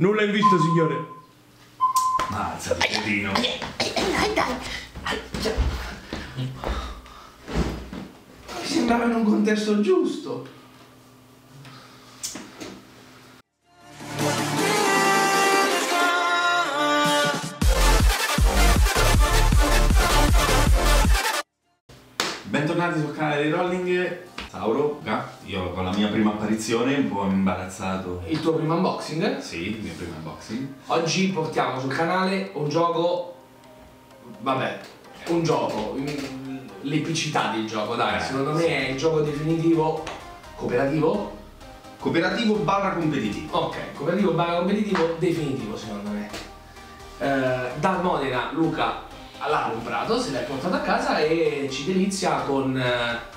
Nulla in vista, signore. Mazza, Pedino. Dai, dai. Mi sembrava in un contesto giusto. Bentornati sul canale dei Rolling. Io con la mia prima apparizione un po' imbarazzato. Il tuo primo unboxing. Sì, il mio primo unboxing. Oggi portiamo sul canale un gioco. Vabbè, un gioco. L'epicità del gioco, dai. Eh, Secondo me sì. è il gioco definitivo. Cooperativo? Cooperativo barra competitivo. Ok, cooperativo barra competitivo definitivo secondo me. Eh, da Modena Luca l'ha comprato, se l'è portato a casa e ci delizia con... eh,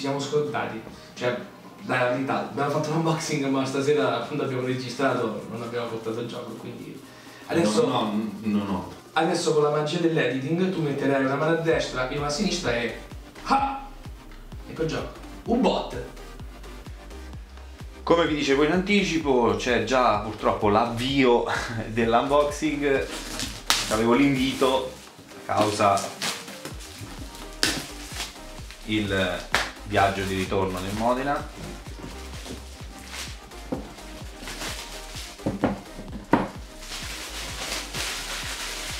ci siamo scordati. Cioè, la verità, abbiamo fatto un unboxing ma stasera quando abbiamo registrato non abbiamo portato il gioco, quindi... Adesso, No, no, no, no. adesso con la magia dell'editing tu metterai una mano a destra e una a sinistra e... Ah! Ecco il gioco. Un bot. Come vi dicevo in anticipo, c'è già purtroppo l'avvio dell'unboxing. Avevo l'invito a causa il viaggio di ritorno nel Modena.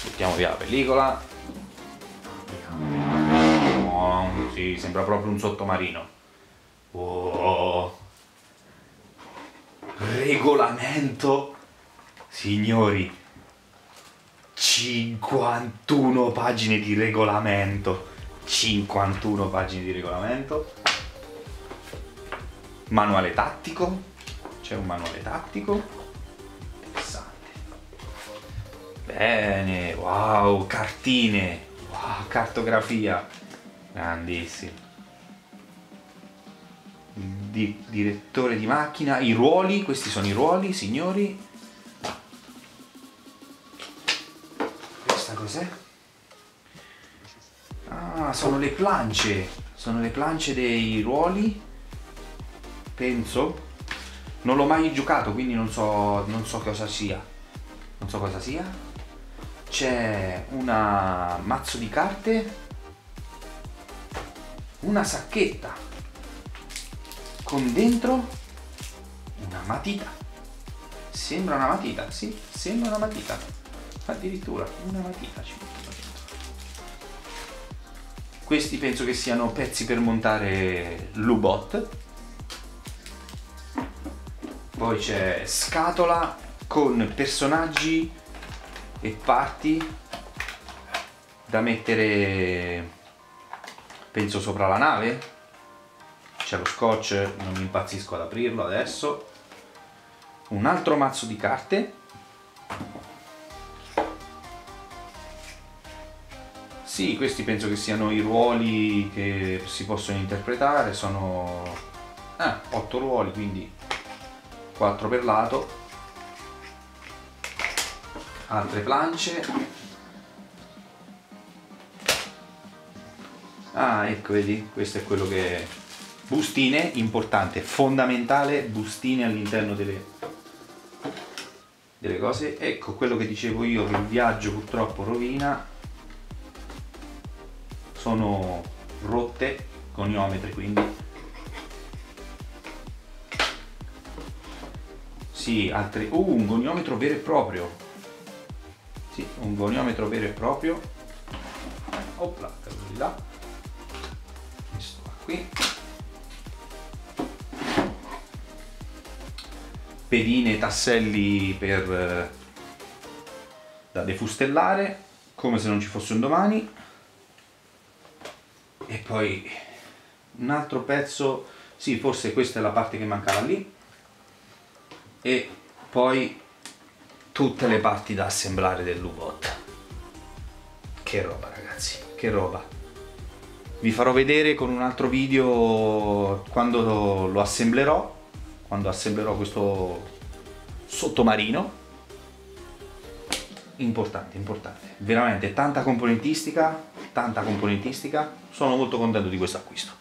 Mettiamo via la pellicola. Oh, sì, sembra proprio un sottomarino. Oh. Regolamento. Signori, 51 pagine di regolamento. 51 pagine di regolamento. Manuale tattico. C'è un manuale tattico. Interessante. Bene, wow, cartine. Wow, cartografia. Grandissimo di- direttore di macchina, i ruoli, questi sono i ruoli, signori. Questa cos'è? Ah, sono le plance, sono le plance dei ruoli, penso. Non l'ho mai giocato, quindi non so, non so cosa sia. Non so cosa sia. C'è una mazzo di carte, una sacchetta con dentro una matita. Sembra una matita, sì, sembra una matita. Addirittura una matita ci. Questi penso che siano pezzi per montare l'U-Bot. Poi c'è scatola con personaggi e parti da mettere penso sopra la nave c'è lo scotch, non mi impazzisco ad aprirlo adesso. Un altro mazzo di carte. Sì, questi penso che siano i ruoli che si possono interpretare, sono eh, 8 ruoli, quindi 4 per lato. Altre plance. Ah, ecco, vedi, questo è quello che bustine, importante, fondamentale, bustine all'interno delle, delle cose. Ecco quello che dicevo io che il viaggio purtroppo rovina. Sono rotte, goniometre quindi. Sì, altre... Uh, un goniometro vero e proprio. Sì, un goniometro vero e proprio. Opla, quello là. Questo va qui. pedine tasselli per eh, da defustellare come se non ci fosse un domani e poi un altro pezzo sì forse questa è la parte che mancava lì e poi tutte le parti da assemblare dell'U-Bot che roba ragazzi che roba. Vi farò vedere con un altro video quando lo assemblerò quando assemblerò questo sottomarino. Importante importante. Veramente tanta componentistica tanta componentistica. Sono molto contento di questo acquisto.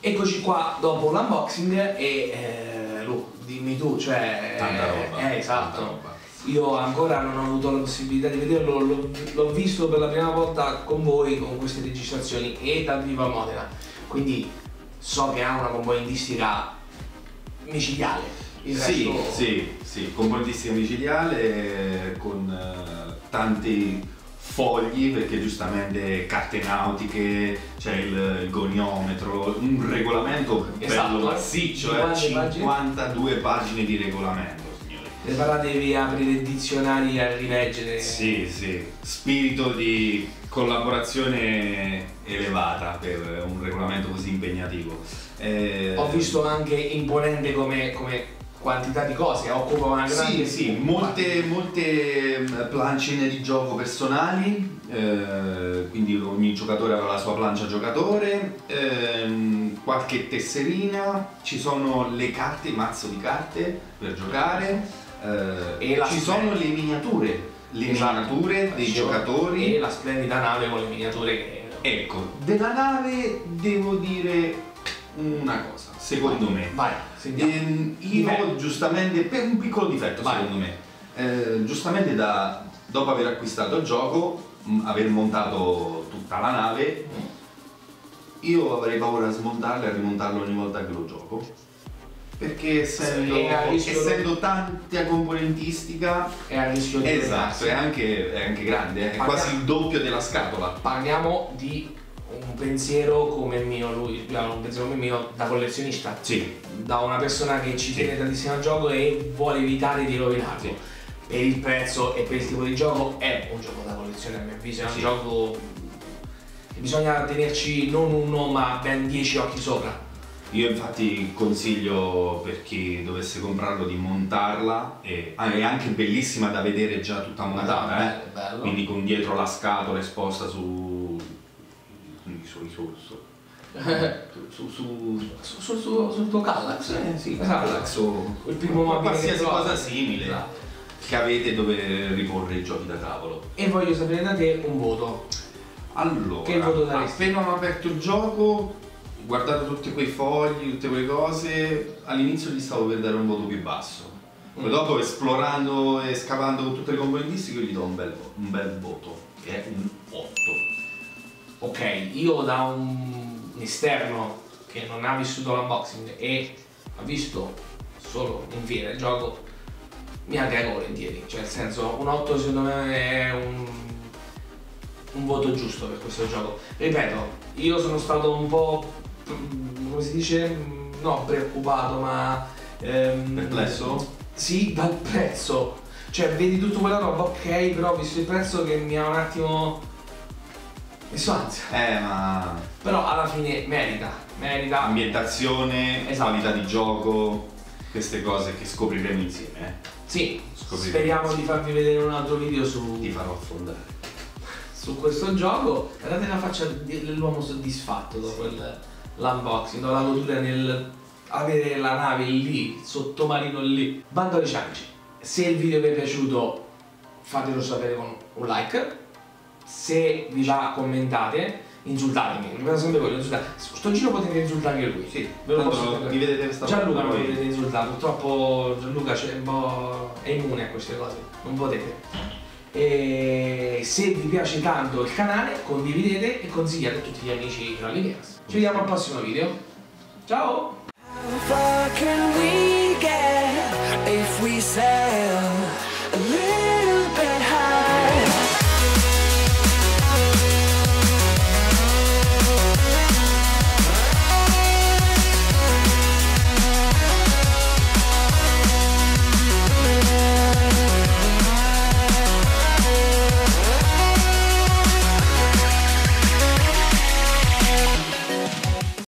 Eccoci qua dopo l'unboxing e eh, Lu, dimmi tu, cioè... Tanta roba. Eh, esatto. tanta roba. Io ancora non ho avuto la possibilità di vederlo, l'ho, visto per la prima volta con voi con queste registrazioni e dal vivo a Modena. Quindi so che ha una componentistica micidiale. Il Sì, resto- sì, sì, componentistica micidiale eh, con eh, tanti fogli perché giustamente carte nautiche, c'è il, il goniometro, un regolamento Esatto. bello massiccio, eh, quante pagine? 52 pagine di regolamento, signori. Preparatevi a aprire i dizionari e a rileggere. Sì, sì, spirito di collaborazione elevata per un regolamento così impegnativo. Eh, Ho visto anche imponente come, come quantità di cose, occupa una grande... Sì, sì, molte, molte plancine di gioco personali, eh, quindi ogni giocatore avrà la sua plancia giocatore, ehm, qualche tesserina, ci sono le carte, mazzo di carte per giocare, eh, E la ci sono le miniature, le Esatto. miniature dei giocatori. E la splendida nave con le miniature. Ecco, della nave devo dire una cosa, secondo me. Vai. Ehm, io Difetto. giustamente, per un piccolo difetto Vai. secondo me, eh, giustamente da, dopo aver acquistato il gioco, mh, aver montato tutta la nave, io avrei paura a smontarla e a rimontarla ogni volta che lo gioco. Perché essendo, essendo tanta componentistica, È a rischio di esatto, è anche, è anche grande, è Parliamo- quasi il doppio della scatola. Parliamo di un pensiero come il mio, lui, un pensiero come il mio da collezionista. Sì, Da una persona che ci tiene tantissimo al gioco e vuole evitare di rovinarlo. Sì. Per il prezzo e per il tipo di gioco è un gioco da collezione a mio avviso, è un gioco che bisogna tenerci non uno ma ben 10 occhi sopra. Io infatti consiglio per chi dovesse comprarlo di montarla e ah, è anche bellissima da vedere già tutta montata, eh. bello, bello. quindi con dietro la scatola esposta su su, su, su, su, su, Su- su- su- sul tuo Kallax? eh, sì. Kallax o Il primo mobile qualsiasi cosa simile Esatto. che avete dove riporre i giochi da tavolo. E voglio sapere da te un voto. Allora, Che voto daresti? appena ho aperto il gioco, guardato tutti quei fogli, tutte quelle cose, all'inizio gli stavo per dare un voto più basso. Poi Mm. dopo esplorando e scavando con tutte le componentistiche io gli do un bel, un bel voto, che è un 8. Ok, io da un esterno che non ha vissuto l'unboxing e ha visto solo in fiera il gioco, mi aggrego volentieri. Cioè, nel senso, un 8 secondo me è un, un voto giusto per questo gioco. Ripeto, io sono stato un po', mm, come si dice, Mm, no preoccupato, ma... ehm, Perplesso? Sì, dal prezzo. Cioè, vedi tutta quella roba, ok, però visto il prezzo che mi ha un attimo messo ansia. Eh, ma Però alla fine merita, merita. ambientazione, Esatto. qualità di gioco, queste cose che scopriremo insieme, eh. Sì, Scopriremo speriamo insieme. di farvi vedere un altro video su, Ti farò affondare. su questo gioco. Guardate la faccia dell'uomo soddisfatto dopo il- l'unboxing, dopo la goduria nel avere la nave lì, sottomarino lì. Bandoli ciamici, se il video vi è piaciuto fatelo sapere con un like. Se vi va commentate, insultatemi, ripeto sempre quello, insultate. Sto giro potete insultare anche lui. Sì, Ve lo tanto posso mi vedete questa Gianluca non potete insultare, purtroppo Gianluca è immune a queste cose, non potete. E se vi piace tanto il canale, condividete e consigliate a tutti gli amici Rally Games. Ci vediamo al prossimo video. Ciao!